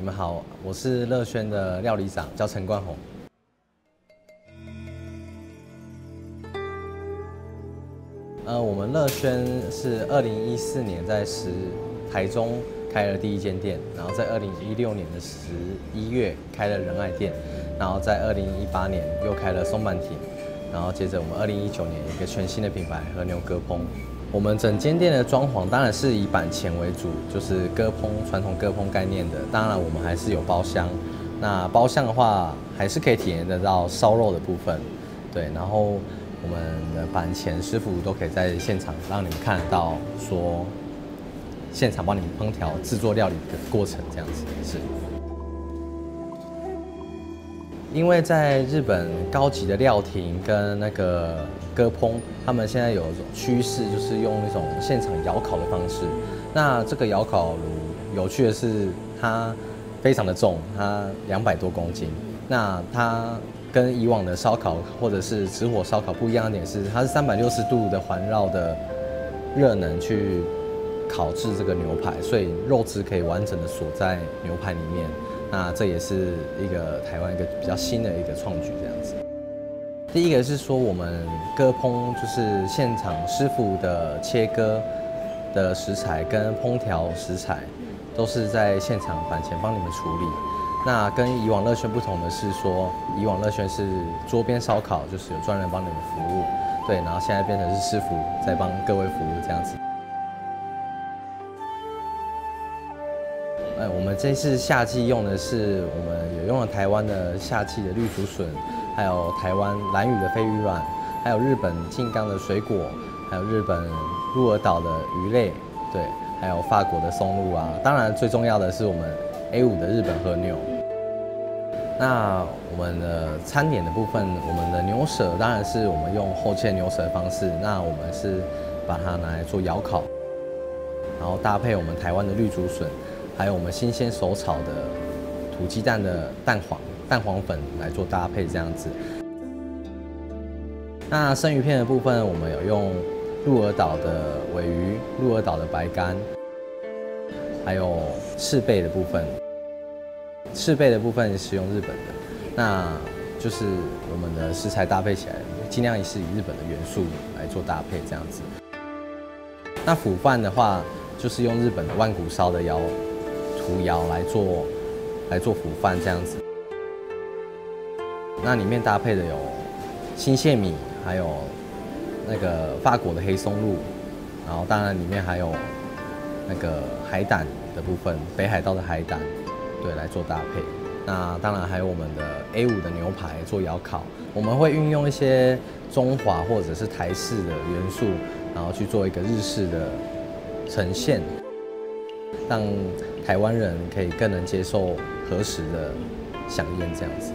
你们好，我是乐轩的料理长，叫陈冠宏。呃，我们乐轩是二零一四年在十台中开了第一间店，然后在二零一六年的十一月开了仁爱店，然后在二零一八年又开了松板亭，然后接着我们二零一九年一个全新的品牌和牛割烹。我们整间店的装潢当然是以板前为主，就是割烹传统割烹概念的。当然我们还是有包厢，那包厢的话还是可以体验得到烧肉的部分，对。然后我们的板前师傅都可以在现场让你们看得到，说现场帮你们烹调制作料理的过程这样子是。因为在日本高级的料亭跟那个割烹，他们现在有一种趋势，就是用那种现场窑烤的方式。那这个窑烤炉有趣的是，它非常的重，它两百多公斤。那它跟以往的烧烤或者是直火烧烤不一样的点是，它是三百六十度的环绕的热能去烤制这个牛排，所以肉质可以完整的锁在牛排里面。那这也是一个台湾一个比较新的一个创举，这样子。第一个是说，我们割烹就是现场师傅的切割的食材跟烹调食材，都是在现场板前帮你们处理。那跟以往乐轩不同的是说，以往乐轩是桌边烧烤，就是有专人帮你们服务，对，然后现在变成是师傅在帮各位服务这样子。呃，我们这次夏季用的是我们有用了台湾的夏季的绿竹笋，还有台湾蓝屿的飞鱼卵，还有日本静冈的水果，还有日本鹿儿岛的鱼类，对，还有法国的松露啊。当然最重要的是我们 A 五的日本和牛。那我们的餐点的部分，我们的牛舌当然是我们用厚切牛舌的方式，那我们是把它拿来做窑烤，然后搭配我们台湾的绿竹笋。还有我们新鲜手炒的土鸡蛋的蛋黄蛋黄粉来做搭配，这样子。那生鱼片的部分，我们有用鹿儿岛的尾鱼、鹿儿岛的白干，还有翅背的部分。翅背的部分是用日本的，那就是我们的食材搭配起来，尽量是以日本的元素来做搭配，这样子。那腐饭的话，就是用日本的万古烧的腰。扶摇来做，来做腐饭这样子。那里面搭配的有新蟹米，还有那个法国的黑松露，然后当然里面还有那个海胆的部分，北海道的海胆，对，来做搭配。那当然还有我们的 A 五的牛排做窑烤，我们会运用一些中华或者是台式的元素，然后去做一个日式的呈现。让台湾人可以更能接受何时的响宴这样子。